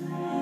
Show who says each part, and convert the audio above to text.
Speaker 1: Bye.